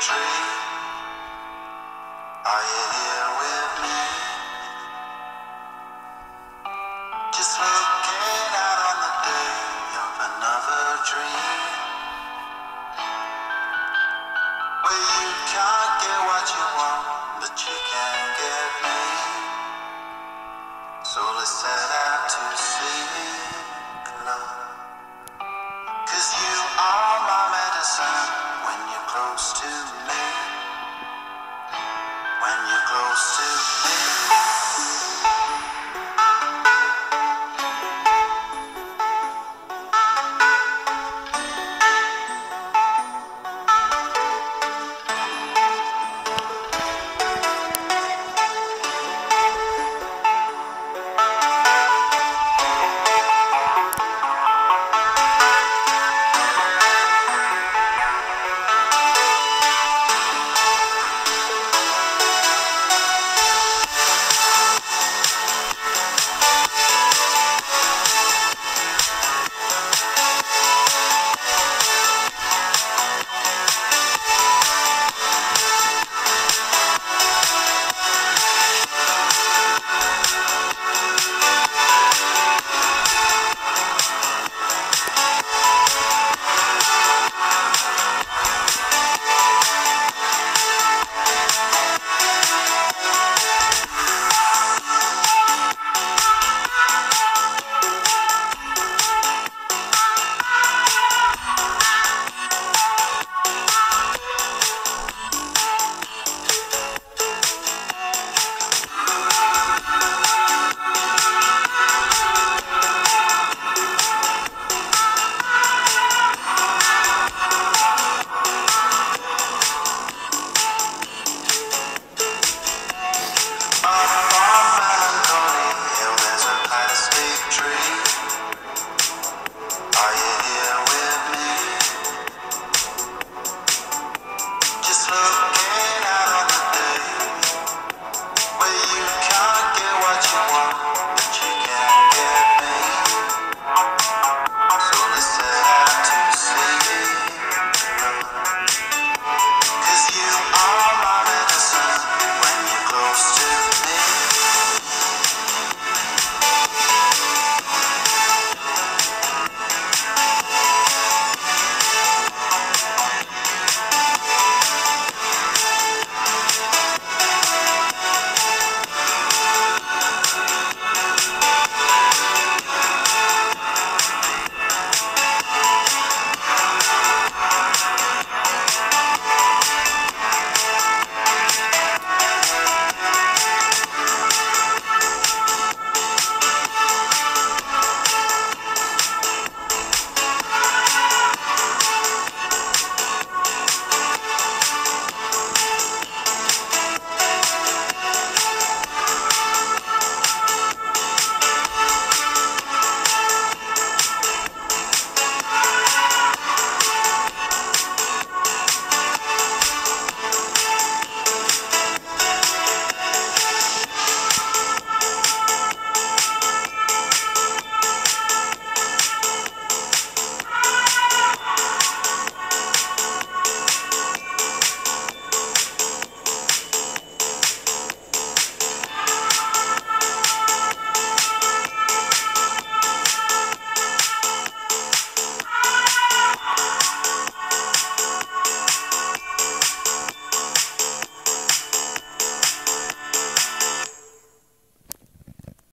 dream. I